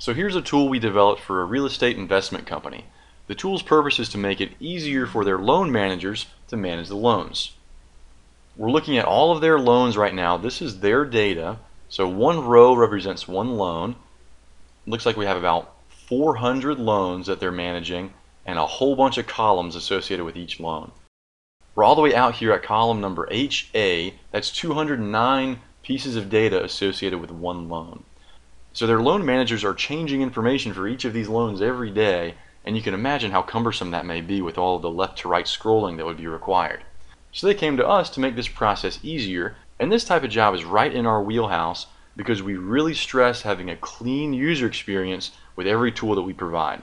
So here's a tool we developed for a real estate investment company. The tool's purpose is to make it easier for their loan managers to manage the loans. We're looking at all of their loans right now. This is their data. So one row represents one loan. It looks like we have about 400 loans that they're managing and a whole bunch of columns associated with each loan. We're all the way out here at column number HA. That's 209 pieces of data associated with one loan. So their loan managers are changing information for each of these loans every day, and you can imagine how cumbersome that may be with all of the left to right scrolling that would be required. So they came to us to make this process easier, and this type of job is right in our wheelhouse because we really stress having a clean user experience with every tool that we provide.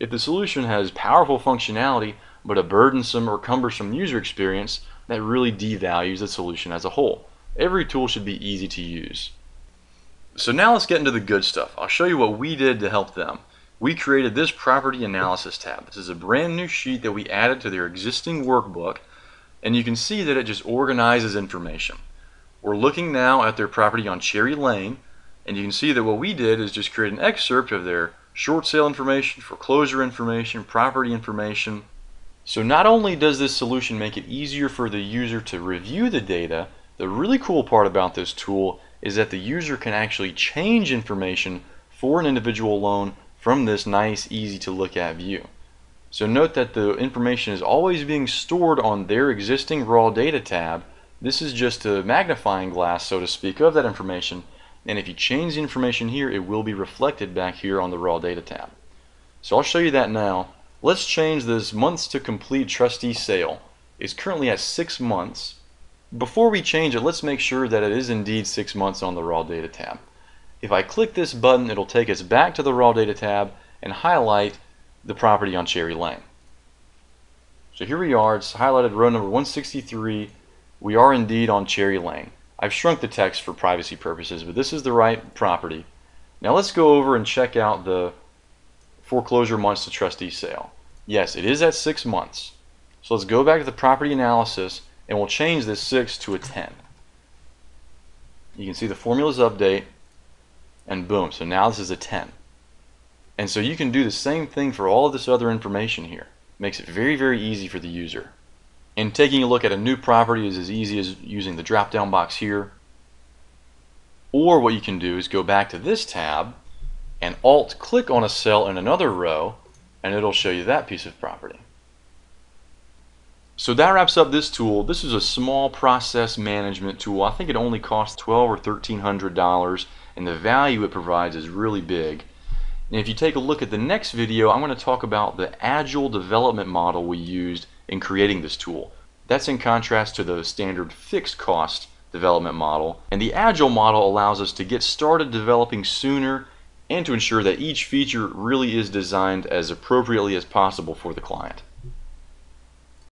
If the solution has powerful functionality but a burdensome or cumbersome user experience, that really devalues the solution as a whole. Every tool should be easy to use. So now let's get into the good stuff. I'll show you what we did to help them. We created this property analysis tab. This is a brand new sheet that we added to their existing workbook and you can see that it just organizes information. We're looking now at their property on Cherry Lane and you can see that what we did is just create an excerpt of their short sale information, foreclosure information, property information. So not only does this solution make it easier for the user to review the data, the really cool part about this tool is that the user can actually change information for an individual loan from this nice, easy to look at view. So note that the information is always being stored on their existing raw data tab. This is just a magnifying glass, so to speak, of that information. And if you change the information here, it will be reflected back here on the raw data tab. So I'll show you that now. Let's change this months to complete trustee sale. It's currently at six months. Before we change it, let's make sure that it is indeed six months on the raw data tab. If I click this button, it'll take us back to the raw data tab and highlight the property on Cherry Lane. So here we are, it's highlighted row number 163. We are indeed on Cherry Lane. I've shrunk the text for privacy purposes, but this is the right property. Now let's go over and check out the foreclosure months to trustee sale. Yes, it is at six months. So let's go back to the property analysis and we'll change this 6 to a 10. You can see the formulas update and boom, so now this is a 10. And so you can do the same thing for all of this other information here. Makes it very, very easy for the user. And taking a look at a new property is as easy as using the drop down box here. Or what you can do is go back to this tab and alt click on a cell in another row and it'll show you that piece of property. So that wraps up this tool. This is a small process management tool. I think it only costs 12 or $1,300 and the value it provides is really big. And if you take a look at the next video, I'm going to talk about the agile development model we used in creating this tool. That's in contrast to the standard fixed cost development model. And the agile model allows us to get started developing sooner and to ensure that each feature really is designed as appropriately as possible for the client.